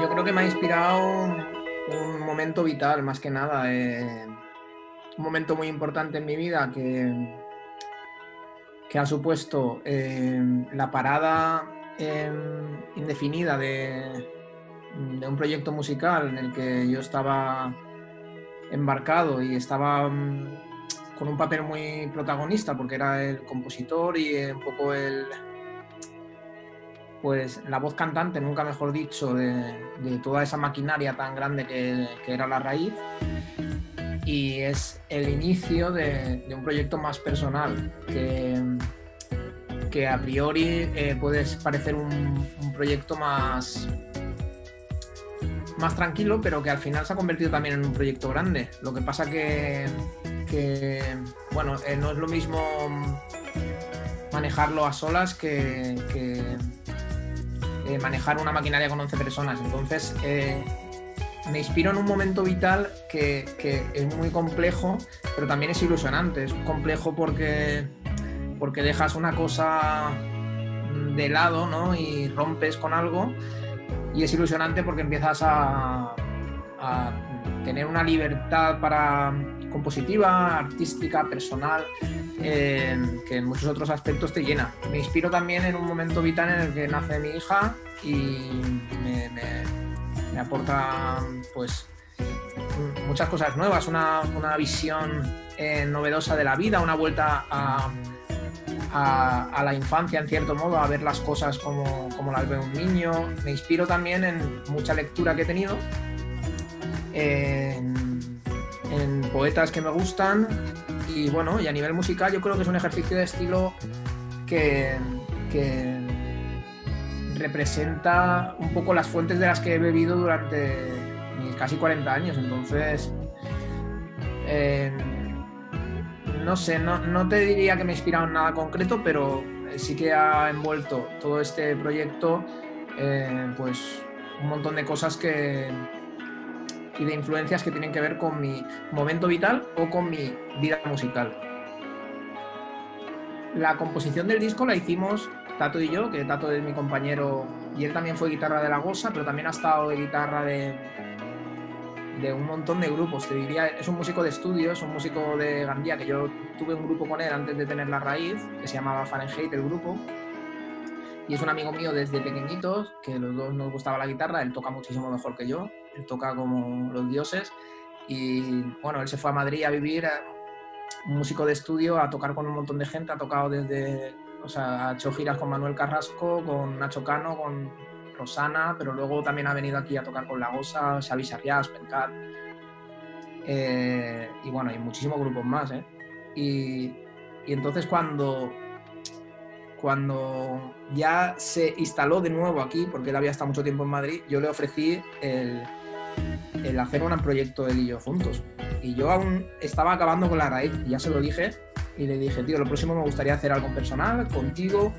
Yo creo que me ha inspirado un, momento vital, más que nada. eh, un momento muy importante en mi vida que, que ha supuesto eh, la parada eh, indefinida de, un proyecto musical en el que yo estaba embarcado y estaba mm, con un papel muy protagonista porque era el compositor y un poco el pues la voz cantante, nunca mejor dicho, de, toda esa maquinaria tan grande que, era la raíz. Y es el inicio de, un proyecto más personal, que, que a priori eh, puede parecer un, proyecto más, más tranquilo, pero que al final se ha convertido también en un proyecto grande. Lo que pasa que, que bueno, eh, no es lo mismo manejarlo a solas que eh, manejar una maquinaria con 11 personas. Entonces, eh, me inspiro en un momento vital que, es muy complejo, pero también es ilusionante. Es complejo porque, porque dejas una cosa de lado ¿no? y rompes con algo. Y es ilusionante porque empiezas a tener una libertad para compositiva, artística, personal, eh, que en muchos otros aspectos te llena. Me inspiro también en un momento vital en el que nace mi hija y me, me, aporta pues muchas cosas nuevas, una, una visión eh, novedosa de la vida, una vuelta a, la infancia en cierto modo, a ver las cosas como, como las ve un niño. Me inspiro también en mucha lectura que he tenido. En, en poetas que me gustan y bueno, y a nivel musical yo creo que es un ejercicio de estilo que, representa un poco las fuentes de las que he bebido durante casi 40 años. Entonces, eh, no sé, no, no, te diría que me ha inspirado en nada concreto, pero sí que ha envuelto todo este proyecto, eh, pues un montón de cosas que, y de influencias que tienen que ver con mi momento vital o con mi vida musical. La composición del disco la hicimos Tato y yo, que Tato es mi compañero y él también fue guitarra de la Gosa, pero también ha estado de guitarra de, de un montón de grupos. Te diría, es un músico de estudio, es un músico de Gandía, que yo tuve un grupo con él antes de tener la raíz, que se llamaba Fahrenheit, el grupo. Y es un amigo mío desde pequeñitos, que los dos nos gustaba la guitarra, él toca muchísimo mejor que yo, toca como los dioses. Y bueno, él se fue a Madrid a vivir, un músico de estudio, a tocar con un montón de gente, ha tocado desde, o sea, ha hecho giras con Manuel Carrasco, con Nacho Cano, con Rosana, pero luego también ha venido aquí a tocar con La Gosa, Xavi Sarriás, Pencat, eh, y bueno, hay muchísimos grupos más, ¿eh? Y, y entonces cuando cuando ya se instaló de nuevo aquí, porque él había estado mucho tiempo en Madrid, yo le ofrecí el, el hacer un proyecto él y yo juntos. Y yo aún estaba acabando con la raíz, y ya se lo dije, y le dije, tío, lo próximo me gustaría hacer algo personal, contigo.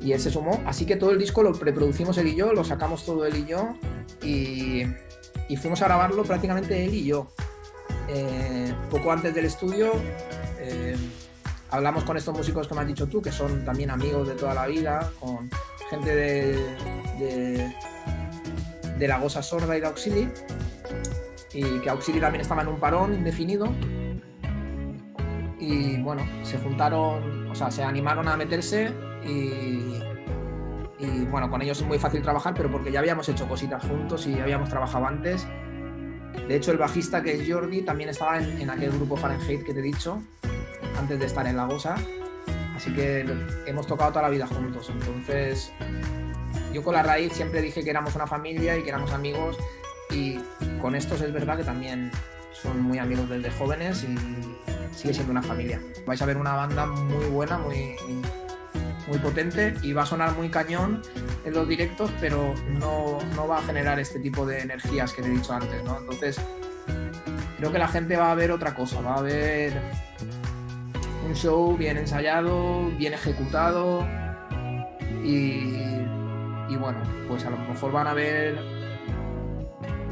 Y él se sumó, así que todo el disco lo preproducimos él y yo, lo sacamos todo él y yo, y, fuimos a grabarlo prácticamente él y yo. Eh, poco antes del estudio, eh, hablamos con estos músicos que me has dicho tú, que son también amigos de toda la vida, con gente de, de la Gosa Sorda y de Auxili, y que Auxili también estaba en un parón indefinido. Y bueno, se juntaron, o sea, se animaron a meterse y, y bueno, con ellos es muy fácil trabajar, pero porque ya habíamos hecho cositas juntos y habíamos trabajado antes. De hecho, el bajista que es Jordi también estaba en, en aquel grupo Fahrenheit que te he dicho, antes de estar en la Gosa. Así que hemos tocado toda la vida juntos. Entonces, yo con la raíz siempre dije que éramos una familia y que éramos amigos. Y con estos es verdad que también son muy amigos desde jóvenes y sigue siendo una familia. Vais a ver una banda muy buena, muy, muy potente y va a sonar muy cañón en los directos, pero no, no va a generar este tipo de energías que te he dicho antes. ¿no? Entonces, creo que la gente va a ver otra cosa, va a ver un show bien ensayado, bien ejecutado y, y bueno, pues a lo mejor van a ver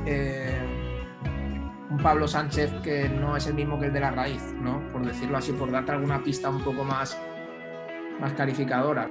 eh, un Pablo Sánchez que no es el mismo que el de la raíz, ¿no? Por decirlo así, por darte alguna pista un poco más, más calificadora.